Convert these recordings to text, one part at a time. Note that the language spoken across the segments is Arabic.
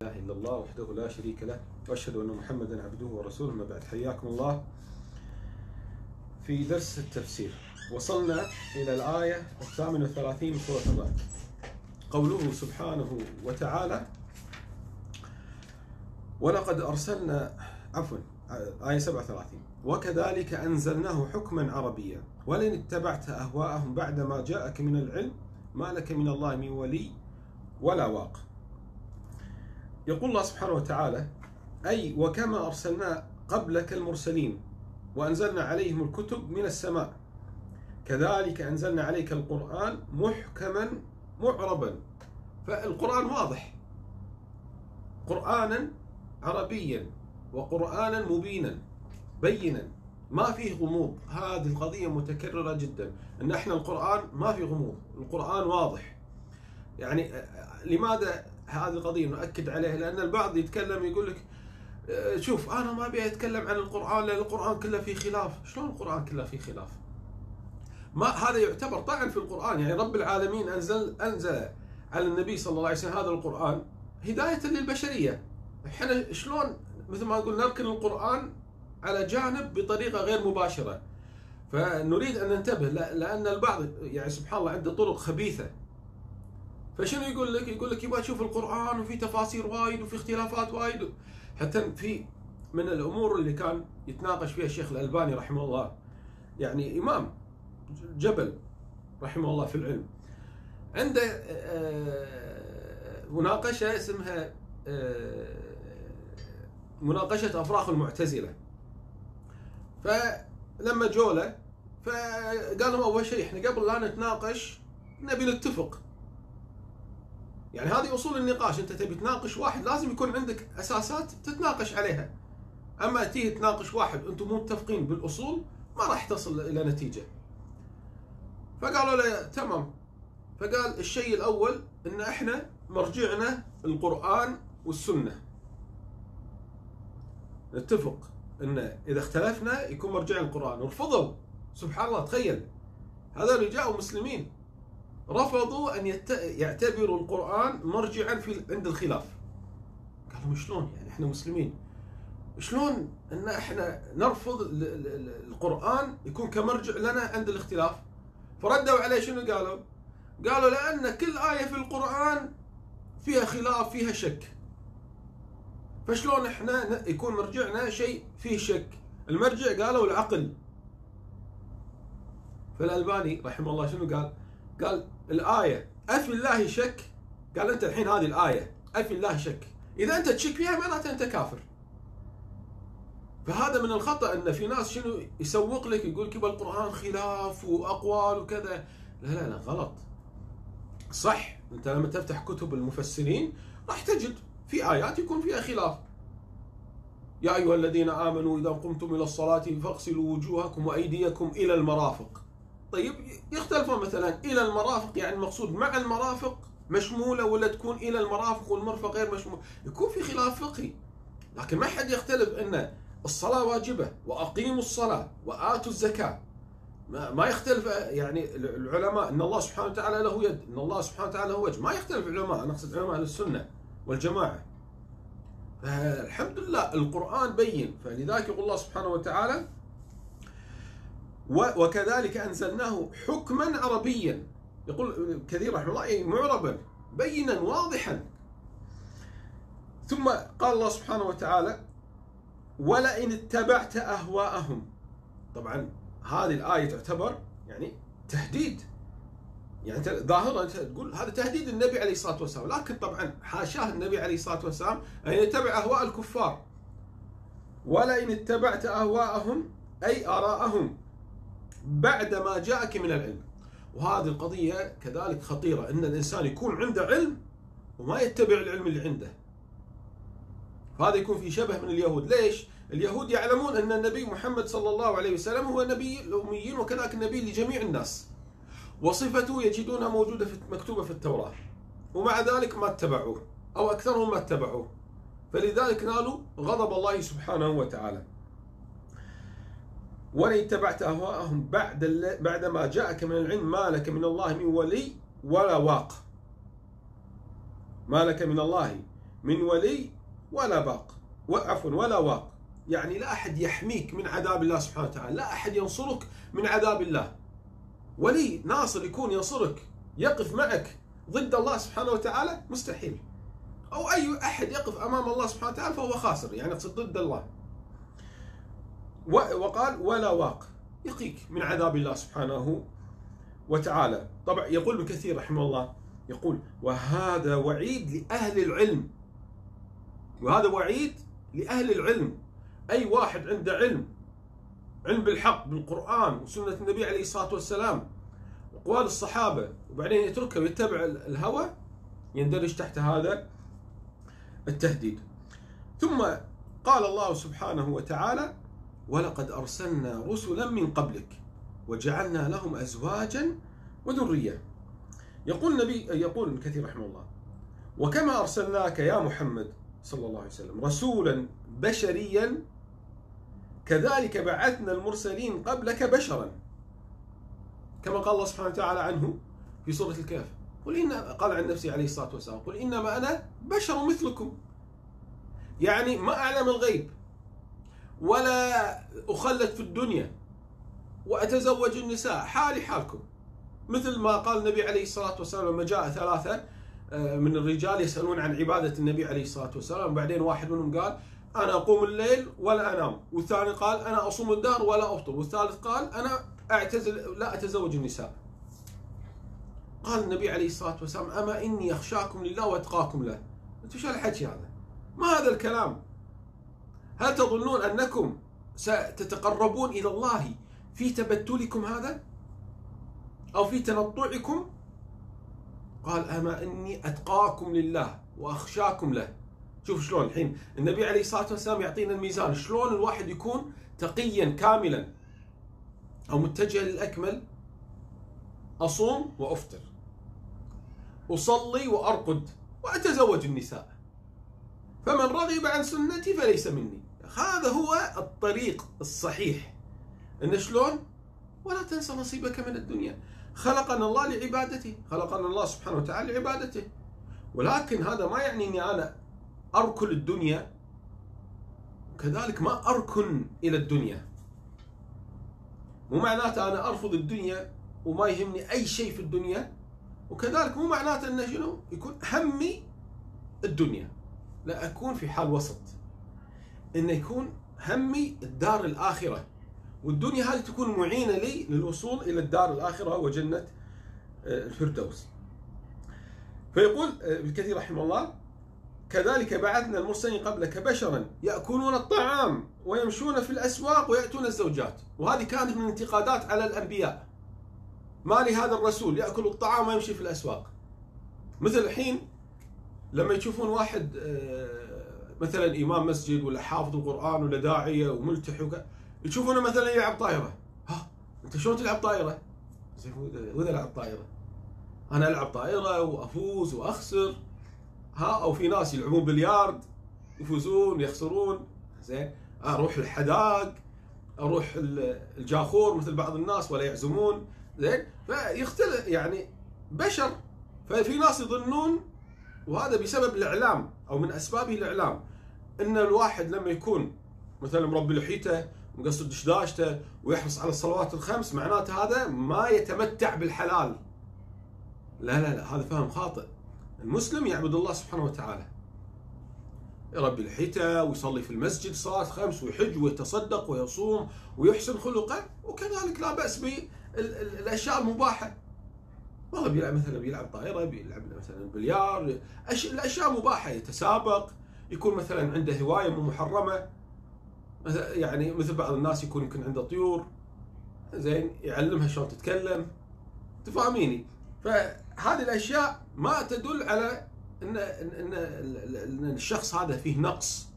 لا إله إلا الله وحده لا شريك له وأشهد أن محمدا عبده ورسوله ما بعد. حياكم الله. في درس التفسير. وصلنا إلى الآية الثامنة والثلاثين من سورة الرعد. قوله سبحانه وتعالى ولقد ارسلنا عفوا آية 37 وكذلك أنزلناه حكما عربيا ولن اتبعت أهواءهم بعد ما جاءك من العلم ما لك من الله من ولي ولا واق. يقول الله سبحانه وتعالى أي وكما أرسلنا قبلك المرسلين وأنزلنا عليهم الكتب من السماء كذلك أنزلنا عليك القرآن محكما معربا. فالقرآن واضح. قرآنا عربيا وقرآنا مبينا بينا. ما فيه غموض. هذه القضية متكررة جدا أن إحنا القرآن ما فيه غموض. القرآن واضح. يعني لماذا هذه القضية نؤكد عليها لأن البعض يتكلم يقول لك شوف أنا ما أبي أتكلم عن القرآن لأن القرآن كله فيه خلاف. شلون القرآن كله فيه خلاف؟ ما هذا يعتبر طعن في القرآن يعني رب العالمين أنزل أنزل على النبي صلى الله عليه وسلم هذا القرآن هداية للبشرية. إحنا شلون مثل ما نقول نركن القرآن على جانب بطريقة غير مباشرة. فنريد أن ننتبه لأن البعض يعني سبحان الله عنده طرق خبيثة. فشنو يقول لك؟ يقول لك يبغى تشوف القرآن وفي تفاسير وايد وفي اختلافات وايد. حتى في من الأمور اللي كان يتناقش فيها الشيخ الألباني رحمه الله. يعني إمام جبل رحمه الله في العلم. عنده مناقشة اسمها مناقشة أفراخ المعتزلة. فلما جوله فقال لهم أول شيء إحنا قبل لا نتناقش نبي نتفق. يعني هذه أصول النقاش. أنت تبي تناقش واحد لازم يكون عندك أساسات تتناقش عليها. أما تيجي تناقش واحد أنتم مو متفقين بالأصول ما راح تصل إلى نتيجة. فقالوا له تمام. فقال الشيء الأول أن إحنا مرجعنا القرآن والسنة. نتفق إن إذا اختلفنا يكون مرجع القرآن. ورفضوا. سبحان الله تخيل. هذول جاءوا مسلمين. رفضوا أن يت... يعتبروا القرآن مرجعا في عند الخلاف. قالوا شلون يعني إحنا مسلمين؟ شلون إن إحنا نرفض القرآن يكون كمرجع لنا عند الاختلاف؟ فردوا عليه شنو قالوا؟ قالوا لأن كل آية في القرآن فيها خلاف فيها شك. فشلون إحنا يكون مرجعنا شيء فيه شك؟ المرجع قالوا العقل. فالألباني رحمه الله شنو قال؟ قال الآية. افي الله شك. قال أنت الحين هذه الآية. افي الله شك. إذا أنت تشك فيها معناته أنت كافر. فهذا من الخطأ أن في ناس شنو يسوق لك يقول لك القرآن خلاف وأقوال وكذا. لا لا لا غلط. صح. أنت لما تفتح كتب المفسرين راح تجد في آيات يكون فيها خلاف. يا أيها الذين آمنوا إذا قمتم إلى الصلاة فاغسلوا وجوهكم وأيديكم إلى المرافق. طيب يختلفون مثلا إلى المرافق يعني المقصود مع المرافق مشمولة ولا تكون إلى المرافق والمرفق غير مشمول؟ يكون في خلاف فقهي لكن ما حد يختلف أن الصلاة واجبة وأقيموا الصلاة وآتوا الزكاة. ما يختلف يعني العلماء إن الله سبحانه وتعالى له يد إن الله سبحانه وتعالى له وجه. ما يختلف العلماء أنا أقصد علماء السنة والجماعة. فالحمد لله القرآن بين فلذلك يقول الله سبحانه وتعالى وكذلك أنزلناه حكما عربيا. يقول كثير رحمه الله معربا بينا واضحا. ثم قال الله سبحانه وتعالى ولئن اتبعت أهواءهم. طبعا هذه الآية تعتبر يعني تهديد. يعني ظاهرا تقول هذا تهديد النبي عليه الصلاة والسلام، لكن طبعا حاشاه النبي عليه الصلاة والسلام أن يتبع أهواء الكفار. ولئن اتبعت أهواءهم أي أراءهم. بعد ما جاءك من العلم. وهذه القضية كذلك خطيرة إن الإنسان يكون عنده علم وما يتبع العلم اللي عنده. فهذا يكون في شبه من اليهود، ليش؟ اليهود يعلمون أن النبي محمد صلى الله عليه وسلم هو نبي الأميين وكذلك النبي لجميع الناس. وصفته يجدونها موجودة في مكتوبة في التوراة ومع ذلك ما اتبعوه أو أكثرهم ما اتبعوه فلذلك نالوا غضب الله سبحانه وتعالى ولئن اتبعت أهواءهم بعد بعد ما جاءك من العلم ما لك من الله من ولي ولا واق ما لك من الله من ولي ولا باق. عفوا ولا واق. يعني لا أحد يحميك من عذاب الله سبحانه وتعالى. لا أحد ينصرك من عذاب الله. ولي ناصر يكون ينصرك. يقف معك ضد الله سبحانه وتعالى مستحيل. أو أي أحد يقف أمام الله سبحانه وتعالى فهو خاسر. يعني ضد الله. وقال ولا واق. يقيك من عذاب الله سبحانه وتعالى. طبعا يقول ابن كثير رحمه الله يقول وهذا وعيد لأهل العلم. وهذا وعيد لأهل العلم. أي واحد عنده علم علم بالحق بالقرآن وسنة النبي عليه الصلاة والسلام أقوال الصحابة وبعدين يتركها ويتبع الهوى يندرج تحت هذا التهديد. ثم قال الله سبحانه وتعالى ولقد أرسلنا رسلا من قبلك وجعلنا لهم أزواجا وذرية. يقول النبي يقول ابن كثير رحمه الله وكما أرسلناك يا محمد صلى الله عليه وسلم رسولا بشريا كذلك بعثنا المرسلين قبلك بشرا كما قال الله سبحانه وتعالى عنه في سورة الكهف. قل إن قال عن نفسه عليه الصلاة والسلام قل إنما أنا بشر مثلكم. يعني ما أعلم الغيب. ولا أخلد في الدنيا وأتزوج النساء. حالي حالكم. مثل ما قال النبي عليه الصلاة والسلام لما جاء ثلاثة آه، من الرجال يسألون عن عبادة النبي عليه الصلاة والسلام. وبعدين واحد منهم قال أنا أقوم الليل ولا أنام. والثاني قال أنا أصوم الدهر ولا أفطر. والثالث قال أنا أعتزل لا أتزوج النساء. قال النبي عليه الصلاة والسلام أما إني أخشاكم لله وأتقاكم له. أنتم شو الحكي هذا؟ ما هذا الكلام؟ هل تظنون أنكم ستتقربون إلى الله في تبتلكم هذا؟ أو في تنطعكم؟ قال أما إني أتقاكم لله وأخشاكم له. شوف شلون الحين النبي عليه الصلاة والسلام يعطينا الميزان. شلون الواحد يكون تقيا كاملا أو متجه للأكمل؟ أصوم وأفطر. أصلي وأرقد وأتزوج النساء. فمن رغب عن سنتي فليس مني. هذا هو الطريق الصحيح. إن شلون؟ ولا تنسى نصيبك من الدنيا. خلقنا الله لعبادته. خلقنا الله سبحانه وتعالى لعبادته. ولكن هذا ما يعني إني أنا اركن الدنيا. كذلك ما أركن إلى الدنيا. مو معناته أنا أرفض الدنيا وما يهمني أي شيء في الدنيا. وكذلك مو معناته إنه شنو؟ يكون همي الدنيا. لا أكون في حال وسط. إنه يكون همي الدار الآخرة والدنيا هذه تكون معينة لي للوصول إلى الدار الآخرة وجنه آه، الفردوس. فيقول آه، ابن كثير رحمه الله: كذلك بعثنا المرسلين قبلك بشرا يأكلون الطعام ويمشون في الأسواق ويأتون الزوجات، وهذه كانت من الانتقادات على الأنبياء. ما لهذا الرسول يأكل الطعام ويمشي في الأسواق. مثل الحين لما يشوفون واحد آه، مثلا إمام مسجد ولا حافظ القرآن ولا داعية وملتحي وكذا يشوفونه مثلا يلعب طايره ها أنت شلون تلعب طايره؟ زين وين العب طايره؟ أنا ألعب طايره وأفوز وأخسر. ها أو في ناس يلعبون بليارد يفوزون يخسرون. زين أروح الحداق أروح الجاخور مثل بعض الناس ولا يعزمون. زين فيختلف يعني بشر. ففي ناس يظنون وهذا بسبب الإعلام أو من اسبابه الإعلام. إن الواحد لما يكون مثلا مربي لحيته مقصد دشداشته ويحرص على الصلوات الخمس معناته هذا ما يتمتع بالحلال. لا لا لا هذا فهم خاطئ. المسلم يعبد الله سبحانه وتعالى. يربي لحيته ويصلي في المسجد صلاة خمس ويحج ويتصدق ويصوم ويحسن خلقه وكذلك لا بأس بالأشياء المباحة. والله بيلعب مثلا بيلعب طائرة بيلعب مثلا بليار الأشياء مباحة يتسابق يكون مثلا عنده هواية مو محرمة يعني مثل بعض الناس يكون يمكن عنده طيور زين يعلمها شلون تتكلم. تفهميني فهذه الأشياء ما تدل على ان ان إن الشخص هذا فيه نقص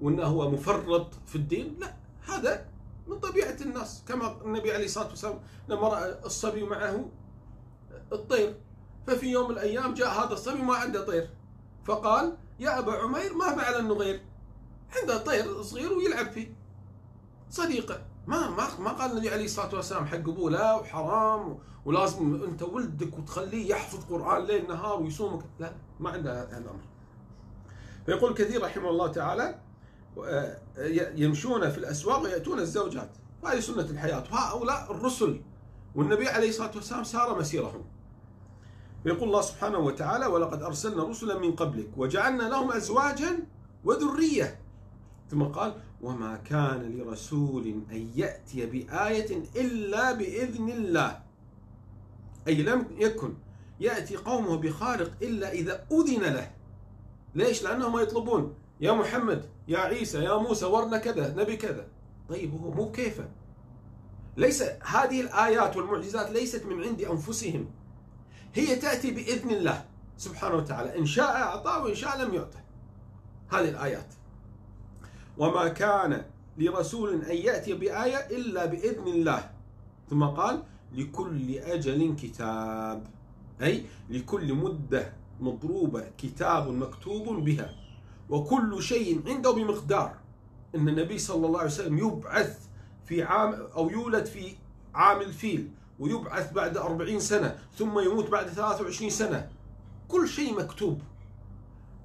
وإنه هو مفرط في الدين. لا هذا من طبيعة الناس. كما النبي عليه الصلاة والسلام لما رأى الصبي معه الطير ففي يوم من الأيام جاء هذا الصبي ما عنده طير فقال يا أبا عمير ما فعل النغير عنده طير صغير ويلعب فيه. صديقه. ما ما ما قال النبي عليه الصلاة والسلام حق أبوه لا وحرام ولازم أنت ولدك وتخليه يحفظ قرآن ليل نهار ويصوم لا ما عنده هذا الأمر. فيقول كثير رحمه الله تعالى آه، يمشون في الأسواق ويأتون الزوجات. وهذه سنة الحياة. وهؤلاء الرسل. والنبي عليه الصلاة والسلام سار مسيرهم. يقول الله سبحانه وتعالى ولقد أرسلنا رسلا من قبلك وجعلنا لهم أزواجا وذرية. ثم قال وما كان لرسول أن يأتي بآية إلا بإذن الله. أي لم يكن يأتي قومه بخارق إلا إذا أذن له. ليش؟ لأنهم يطلبون يا محمد يا عيسى يا موسى ورنا كذا نبي كذا. طيب هو مو كيفه. ليس هذه الآيات والمعجزات ليست من عند أنفسهم. هي تأتي بإذن الله سبحانه وتعالى. إن شاء أعطى وإن شاء لم يعطى. هذه الآيات. وما كان لرسول أن يأتي بآية إلا بإذن الله. ثم قال لكل أجل كتاب. أي لكل مدة مضروبة كتاب مكتوب بها. وكل شيء عنده بمقدار. إن النبي صلى الله عليه وسلم يبعث في عام أو يولد في عام الفيل ويبعث بعد أربعين سنة ثم يموت بعد 23 سنة. كل شيء مكتوب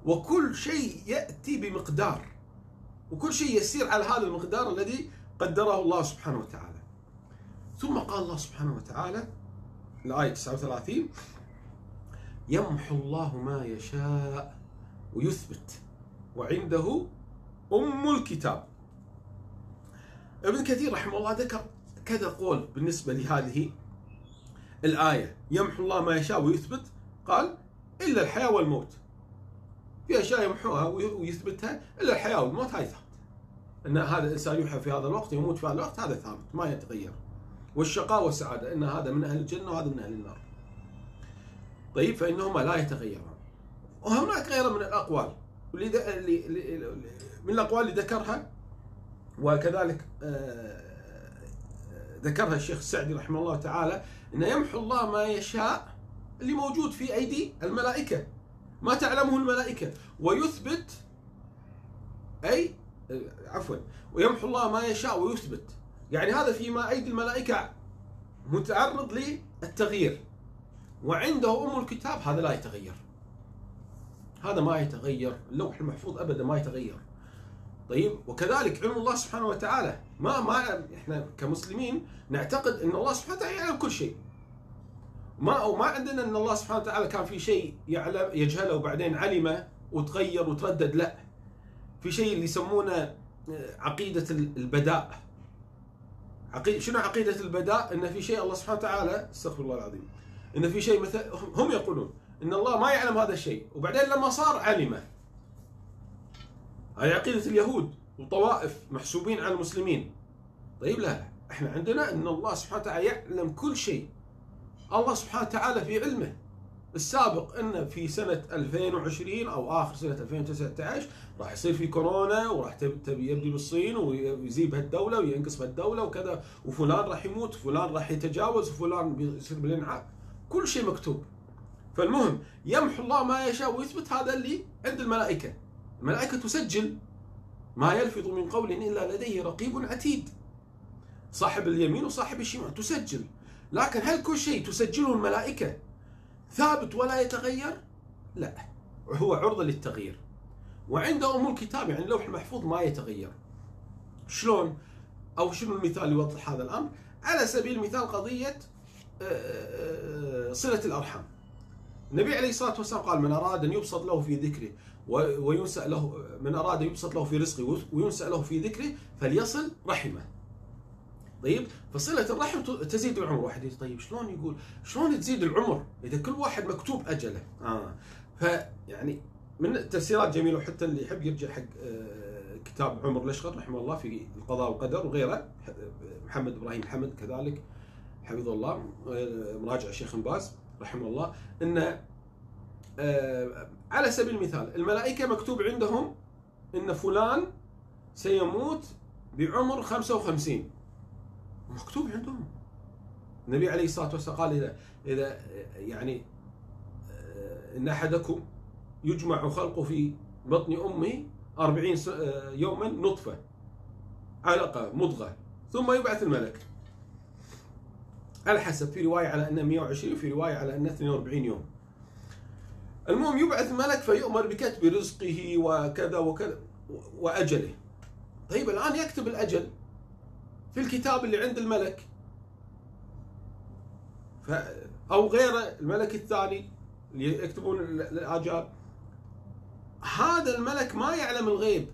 وكل شيء يأتي بمقدار وكل شيء يسير على هذا المقدار الذي قدره الله سبحانه وتعالى. ثم قال الله سبحانه وتعالى الآية 39 يمحو الله ما يشاء ويثبت وعنده أم الكتاب. ابن كثير رحمه الله ذكر كذا قول بالنسبة لهذه الآية يمحو الله ما يشاء ويثبت قال إلا الحياة والموت. في أشياء يمحوها ويثبتها إلا الحياة والموت هاي ثابت. أن هذا الإنسان يحيى في هذا الوقت يموت في هذا الوقت هذا ثابت ما يتغير. والشقاء والسعادة أن هذا من أهل الجنة وهذا من أهل النار. طيب فإنهما لا يتغيران. وهناك غيره من الأقوال. من الأقوال اللي ذكرها وكذلك آه، ذكرها الشيخ السعدي رحمه الله تعالى أن يمحو الله ما يشاء اللي موجود في أيدي الملائكة. ما تعلمه الملائكة. ويثبت أي عفوا ويمحو الله ما يشاء ويثبت. يعني هذا فيما أيدي الملائكة متعرض للتغيير. وعنده أم الكتاب هذا لا يتغير. هذا ما يتغير اللوح المحفوظ أبدا ما يتغير. طيب وكذلك علم الله سبحانه وتعالى. ما ما إحنا كمسلمين نعتقد إن الله سبحانه وتعالى يعلم كل شيء. ما أو ما عندنا إن الله سبحانه وتعالى كان في شيء يعلم يجهله وبعدين علمه وتغير وتردد لا. في شيء اللي يسمونه آه، عقيدة البداء. عقيدة شنو عقيدة البداء؟ إن في شيء الله سبحانه وتعالى استغفر الله العظيم. إن في شيء مثل هم يقولون إن الله ما يعلم هذا الشيء وبعدين لما صار علمه. هذه عقيدة اليهود وطوائف محسوبين على المسلمين. طيب لا إحنا عندنا إن الله سبحانه وتعالى يعلم كل شيء. الله سبحانه وتعالى في علمه. السابق إن في سنة 2020 أو آخر سنة 2019 راح يصير في كورونا وراح يبدي بالصين ويزيد بهالدوله وينقص بهالدوله وكذا وفلان راح يموت وفلان راح يتجاوز وفلان بيصير بالانعاء كل شيء مكتوب. فالمهم يمحو الله ما يشاء ويثبت هذا اللي عند الملائكة. الملائكه تسجل ما يلفظ من قول إلا لديه رقيب عتيد صاحب اليمين وصاحب الشمال تسجل لكن هل كل شيء تسجله الملائكة ثابت ولا يتغير؟ لا هو عرضة للتغيير وعنده ام الكتاب يعني اللوح المحفوظ ما يتغير شلون؟ أو شنو المثال يوضح هذا الأمر؟ على سبيل المثال قضية آه، آه، صلة الأرحام النبي عليه الصلاة والسلام قال من أراد أن يبسط له في ذكره وينسأ له من أراد أن يبسط له في رزقه وينسأ له في ذكره فليصل رحمه. طيب؟ فصلة الرحم تزيد العمر. واحد طيب شلون يقول؟ شلون تزيد العمر إذا كل واحد مكتوب أجله؟ آه. فيعني من التفسيرات جميلة وحتى اللي يحب يرجع حق آه، كتاب عمر الأشقر رحمه الله في القضاء والقدر وغيره. محمد إبراهيم محمد كذلك حفظه الله آه، مراجع الشيخ باز رحمه الله إن آه، على سبيل المثال الملائكة مكتوب عندهم إن فلان سيموت بعمر 55 مكتوب عندهم. النبي عليه الصلاة والسلام قال اذا إذا يعني آه، إن أحدكم يجمع خلقه في بطن أمه 40 آه، يوما نطفة علقة مضغة ثم يبعث الملك. على حسب في رواية على انه 120 في رواية على انه 42 يوم. المهم يبعث ملك فيؤمر بكتب رزقه وكذا وكذا وأجله. طيب الآن يكتب الأجل في الكتاب اللي عند الملك. ف أو غيره الملك الثاني اللي يكتبون الاجال هذا الملك ما يعلم الغيب.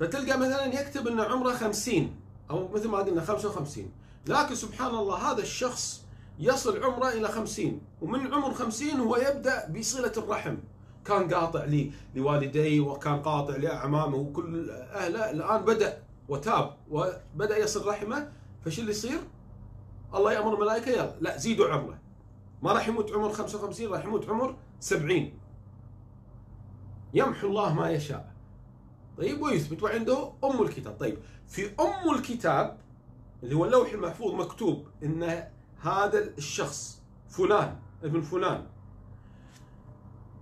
فتلقى مثلا يكتب ان عمره خمسين أو مثل ما قلنا خمسة وخمسين. لكن سبحان الله هذا الشخص يصل عمره إلى خمسين. ومن عمر خمسين هو يبدأ بصلة الرحم. كان قاطع لي لوالديه وكان قاطع لأعمامه وكل أهله. الآن بدأ وتاب وبدأ يصل رحمه. فش اللي يصير؟ الله يأمر الملائكة يلا لا زيدوا عمره. ما راح يموت عمر 55 راح يموت عمر 70 يمحو الله ما يشاء. طيب ويثبت وعنده أم الكتاب. طيب في أم الكتاب اللي هو اللوح المحفوظ مكتوب ان هذا الشخص فلان ابن فلان.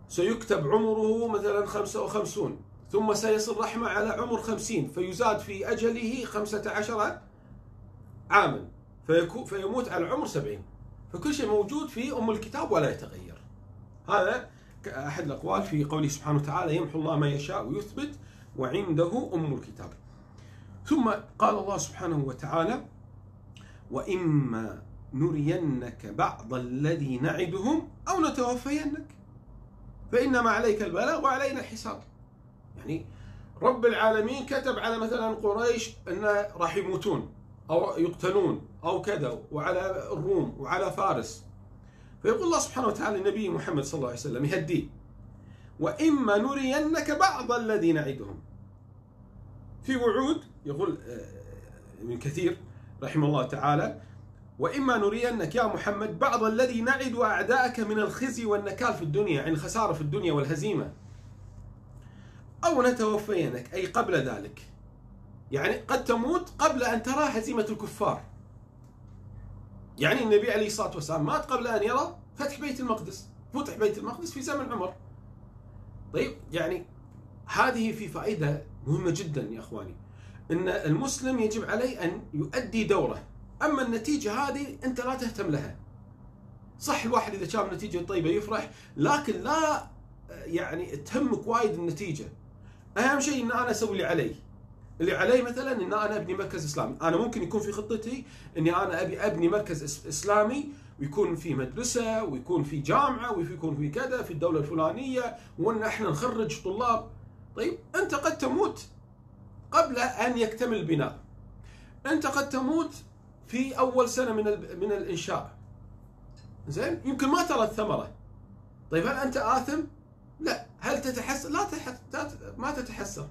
سيكتب عمره مثلا 55 ثم سيصل رحمه على عمر 50 فيزاد في أجله 15 عاما فيموت على عمر 70 فكل شيء موجود في أم الكتاب ولا يتغير. هذا احد الأقوال في قوله سبحانه وتعالى يمحو الله ما يشاء ويثبت وعنده أم الكتاب. ثم قال الله سبحانه وتعالى وإما نرينك بعض الذي نعدهم أو نتوفينك. فإنما عليك البلاغ وعلينا الحساب. يعني رب العالمين كتب على مثلا قريش انه راح يموتون أو يقتلون أو كذا وعلى الروم وعلى فارس. فيقول الله سبحانه وتعالى لنبي محمد صلى الله عليه وسلم يهديه وإما نرينك بعض الذي نعدهم. في وعود يقول آه، ابن كثير رحمه الله تعالى وإما نرينك يا محمد بعض الذي نعد أعداءك من الخزي والنكال في الدنيا يعني الخساره في الدنيا والهزيمة. أو نتوفينك أي قبل ذلك. يعني قد تموت قبل أن ترى هزيمة الكفار. يعني النبي عليه الصلاة والسلام مات قبل أن يرى فتح بيت المقدس. فتح بيت المقدس في زمن عمر. طيب يعني هذه في فائدة مهمة جدا يا إخواني. إن المسلم يجب عليه أن يؤدي دوره. أما النتيجة هذه أنت لا تهتم لها. صح الواحد إذا شاف نتيجة طيبة يفرح لكن لا يعني تهمك وايد النتيجة. أهم شيء إن أنا أسوي اللي علي. اللي علي مثلا إن أنا أبني مركز إسلامي. أنا ممكن يكون في خطتي إني أنا أبي أبني مركز إسلامي ويكون في مدرسة ويكون في جامعة ويكون في كذا في الدولة الفلانية وإن إحنا نخرج طلاب. طيب أنت قد تموت قبل أن يكتمل البناء. أنت قد تموت في أول سنة من من الإنشاء. زين؟ يمكن ما ترى الثمرة. طيب هل أنت آثم؟ لا. هل تتحسر لا تحس... ما تتحسر.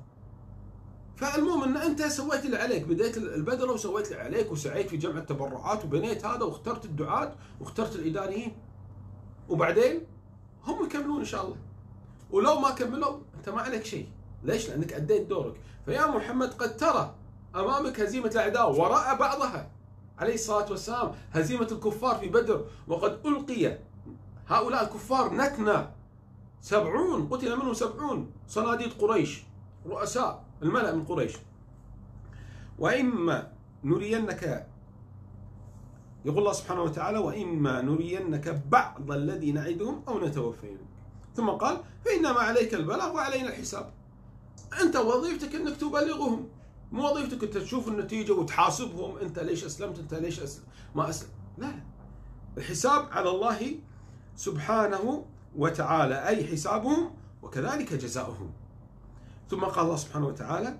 فالمهم إن أنت سويت اللي عليك بديت البذره وسويت اللي عليك وسعيت في جمع التبرعات وبنيت هذا واخترت الدعاة واخترت الإداريين. وبعدين هم يكملون إن شاء الله. ولو ما كملوا أنت ما عليك شيء. ليش؟ لأنك أديت دورك. فيا محمد قد ترى أمامك هزيمة الأعداء وراء بعضها. عليه الصلاة والسلام هزيمة الكفار في بدر. وقد ألقي هؤلاء الكفار نتنا سبعون قتل منهم سبعون صناديد قريش رؤساء الملأ من قريش. وإما نرينك يقول الله سبحانه وتعالى وإما نرينك بعض الذي نعدهم أو نتوفينك ثم قال فإنما عليك البلاغ وعلينا الحساب. أنت وظيفتك أنك تبلغهم. مو وظيفتك أنت تشوف النتيجة وتحاسبهم. أنت ليش أسلمت؟ أنت ليش أسلم؟ ما أسلم. لا. الحساب على الله سبحانه وتعالى أي حسابهم وكذلك جزاؤهم. ثم قال الله سبحانه وتعالى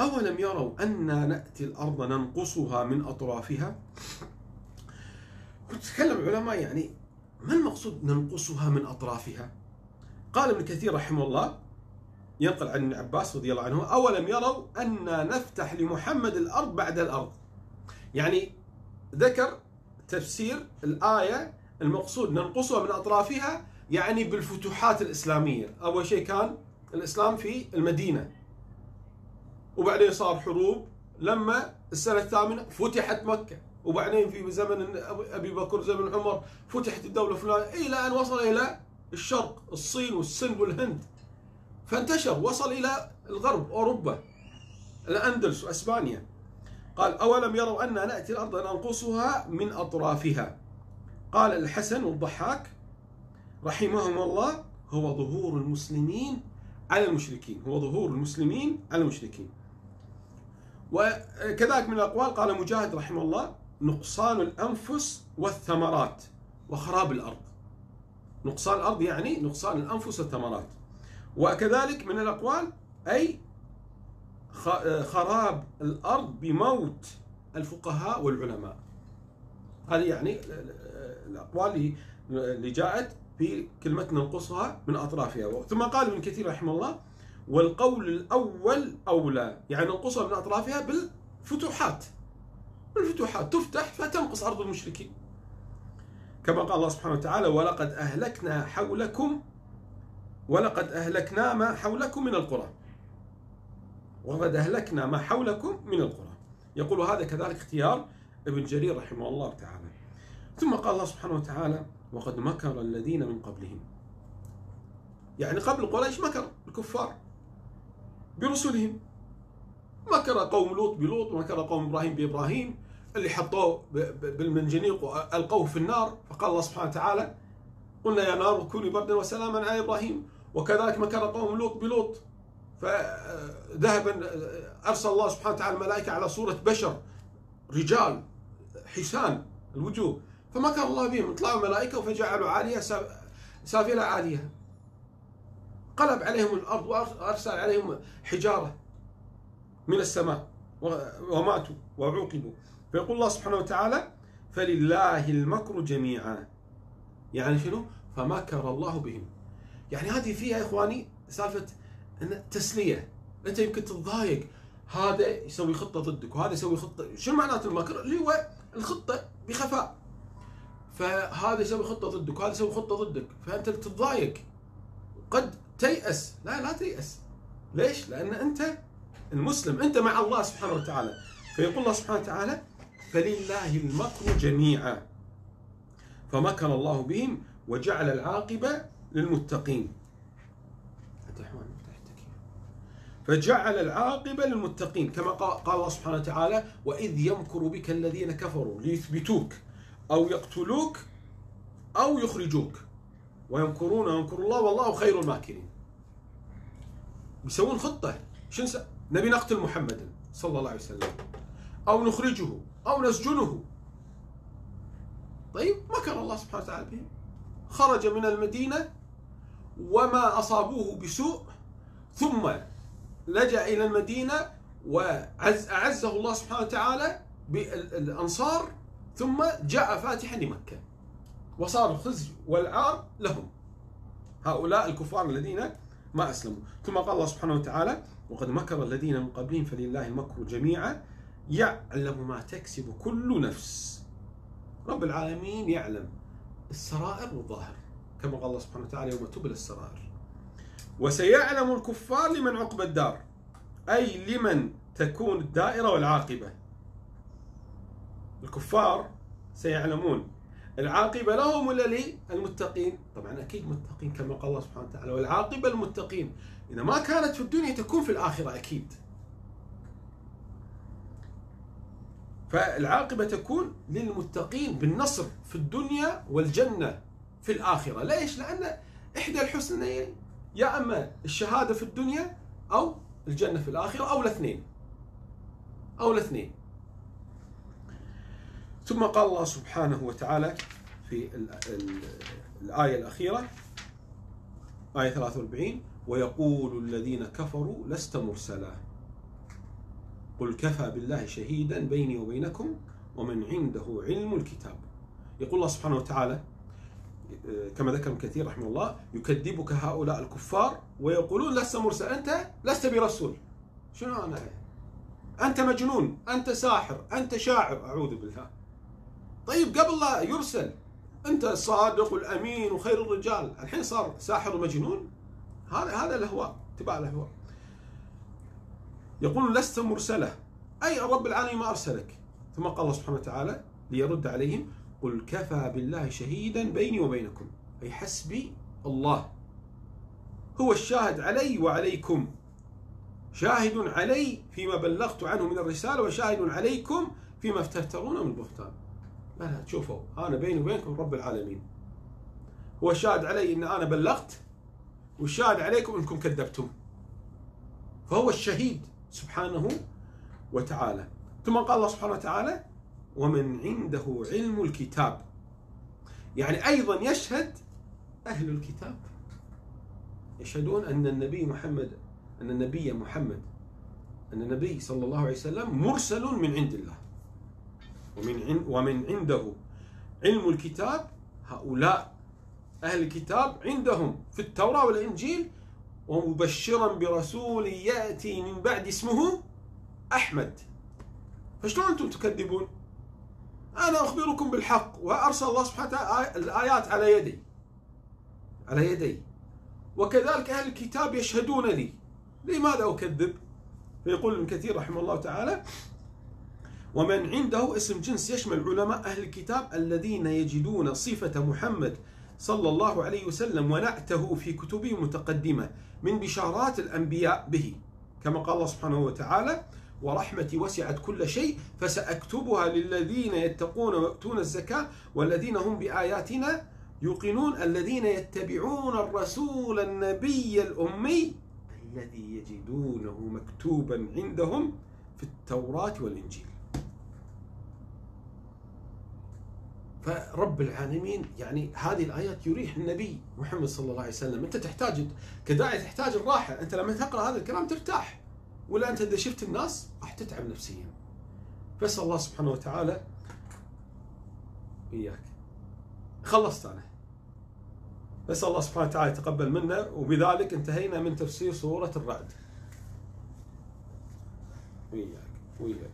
أولم يروا أنا نأتي الأرض ننقصها من أطرافها؟ تكلم علماء يعني ما المقصود ننقصها من أطرافها؟ قال ابن كثير رحمه الله ينقل عن ابن عباس رضي الله عنه أولم يروا أنا نفتح لمحمد الأرض بعد الأرض. يعني ذكر تفسير الآية المقصود ننقصها من أطرافها يعني بالفتوحات الإسلامية. أول شيء كان الإسلام في المدينة. وبعدين صار حروب. لما السنة الثامنة فتحت مكة. وبعدين في زمن أبي بكر زمن عمر فتحت الدولة الفلانية إلى أن وصل إلى الشرق الصين والسند والهند. فانتشر وصل إلى الغرب أوروبا الأندلس وأسبانيا. قال أولم يروا أن نأتي الأرض ننقصها من أطرافها؟ قال الحسن والضحاك رحمهم الله هو ظهور المسلمين على المشركين هو ظهور المسلمين على المشركين. وكذلك من الأقوال قال مجاهد رحمه الله نقصان الأنفس والثمرات وخراب الأرض. نقصان الأرض يعني نقصان الأنفس والثمرات. وكذلك من الأقوال أي خراب الأرض بموت الفقهاء والعلماء. هذه يعني الأقوال اللي جاءت في كلمة ننقصها من أطرافها. ثم قال ابن كثير رحمه الله والقول الأول أولى. يعني ننقصها من أطرافها بالفتوحات. بالفتوحات. تفتح فتنقص أرض المشركين. كما قال الله سبحانه وتعالى ولقد أهلكنا حولكم ولقد أهلكنا ما حولكم من القرى. وقد أهلكنا ما حولكم من القرى. يقول هذا كذلك اختيار ابن جرير رحمه الله تعالى. ثم قال الله سبحانه وتعالى وقد مكر الذين من قبلهم. يعني قبل قريش مكر الكفار برسلهم. مكر قوم لوط بلوط ومكر قوم إبراهيم بإبراهيم اللي حطوه بالمنجنيق وألقوه في النار. فقال الله سبحانه وتعالى قلنا يا نار كوني بردا وسلاما على إبراهيم. وكذلك مكر قوم لوط بلوط فذهب أرسل الله سبحانه وتعالى الملائكة على صورة بشر رجال حسان الوجوه. فمكر الله بهم؟ طلعوا ملائكه فجعلوا عالية سافلة عالية. قلب عليهم الأرض وأرسل عليهم حجارة من السماء وماتوا وعوقبوا. فيقول الله سبحانه وتعالى فلله المكر جميعا. يعني شنو؟ فمكر الله بهم. يعني هذه فيها يا إخواني سالفة تسلية. أنت يمكن تتضايق هذا يسوي خطة ضدك وهذا يسوي خطة. شنو معنات المكر؟ اللي هو الخطة بخفاء. فهذا يسوي خطة ضدك وهذا يسوي خطة ضدك. فأنت تتضايق قد تيأس. لا لا تيأس. ليش؟ لأن أنت المسلم. أنت مع الله سبحانه وتعالى. فيقول الله سبحانه وتعالى فلله المكر جميعا. فمكر الله بهم وجعل العاقبة للمتقين. فجعل العاقبة للمتقين كما قال الله سبحانه وتعالى وإذ يمكر بك الذين كفروا ليثبتوك أو يقتلوك أو يخرجوك. ويمكرون ويمكر الله والله خير الماكرين. بيسوون خطة. شو نبي نقتل محمدا صلى الله عليه وسلم. أو نخرجه أو نسجنه. طيب مكر الله سبحانه وتعالى بهم. خرج من المدينة وما أصابوه بسوء ثم لجأ إلى المدينة وعز أعزه الله سبحانه وتعالى بالأنصار ثم جاء فاتحا لمكة. وصار الخزي والعار لهم. هؤلاء الكفار الذين ما أسلموا. ثم قال الله سبحانه وتعالى وقد مكر الذين من قبلهم فلله المكر جميعا. يعلم ما تكسب كل نفس. رب العالمين يعلم السرائر والظاهر. كما قال الله سبحانه وتعالى يوم تبلى السرائر. وسيعلم الكفار لمن عقب الدار أي لمن تكون الدائرة والعاقبة. الكفار سيعلمون العاقبة لهم ولا للمتقين؟ طبعا أكيد متقين كما قال الله سبحانه وتعالى والعاقبة للمتقين. إذا ما كانت في الدنيا تكون في الآخرة أكيد. فالعاقبة تكون للمتقين بالنصر في الدنيا والجنة. في الآخرة. ليش؟ لأن إحدى الحسنين يا أما الشهادة في الدنيا أو الجنة في الآخرة أو الاثنين. أو الاثنين. ثم قال الله سبحانه وتعالى في الآية الأخيرة آية 43 ويقول الذين كفروا لست مرسلا. قل كفى بالله شهيدا بيني وبينكم ومن عنده علم الكتاب. يقول الله سبحانه وتعالى كما ذكر كثير رحمه الله يكذبك هؤلاء الكفار ويقولون لست مرسل أنت لست برسول. شنو أنا؟ أنت مجنون أنت ساحر أنت شاعر أعوذ بالله. طيب قبل لا يرسل أنت الصادق والامين وخير الرجال. الحين صار ساحر ومجنون؟ هذا هذا الأهواء اتباع الأهواء. يقول لست مرسلة. أي رب العالمين ما أرسلك. ثم قال الله سبحانه وتعالى ليرد عليهم قل كفى بالله شهيدا بيني وبينكم. أي حسبي الله. هو الشاهد علي وعليكم. شاهد علي فيما بلغت عنه من الرسالة وشاهد عليكم فيما افتترون من البهتان. لا لا شوفوا أنا بيني وبينكم رب العالمين. هو شاهد علي إن أنا بلغت والشاهد عليكم إنكم كذبتم. فهو الشهيد سبحانه وتعالى. ثم قال الله سبحانه وتعالى ومن عنده علم الكتاب. يعني أيضا يشهد أهل الكتاب. يشهدون أن النبي محمد أن النبي محمد أن النبي صلى الله عليه وسلم مرسل من عند الله. ومن ومن عنده علم الكتاب هؤلاء أهل الكتاب عندهم في التوراة والإنجيل ومبشرا برسول يأتي من بعد اسمه أحمد. فشلون أنتم تكذبون؟ أنا أخبركم بالحق وأرسل الله سبحانه وتعالى الآيات على يدي. على يدي. وكذلك أهل الكتاب يشهدون لي لماذا أكذب؟ فيقول ابن كثير رحمه الله تعالى ومن عنده اسم جنس يشمل علماء أهل الكتاب الذين يجدون صفة محمد صلى الله عليه وسلم ونعته في كتبه المتقدمة من بشارات الأنبياء به. كما قال الله سبحانه وتعالى ورحمتي وسعت كل شيء فسأكتبها للذين يتقون ويؤتون الزكاة والذين هم بآياتنا يوقنون الذين يتبعون الرسول النبي الأمي الذي يجدونه مكتوبا عندهم في التوراة والإنجيل. فرب العالمين يعني هذه الآيات يريح النبي محمد صلى الله عليه وسلم، أنت تحتاج كداعي تحتاج الراحة، أنت لما تقرأ هذا الكلام ترتاح. ولا أنت إذا شفت الناس راح تتعب نفسيا. فاسال الله سبحانه وتعالى إياك. خلصت أنا. نسال الله سبحانه وتعالى يتقبل منا وبذلك انتهينا من تفسير سورة الرعد. وياك وياك.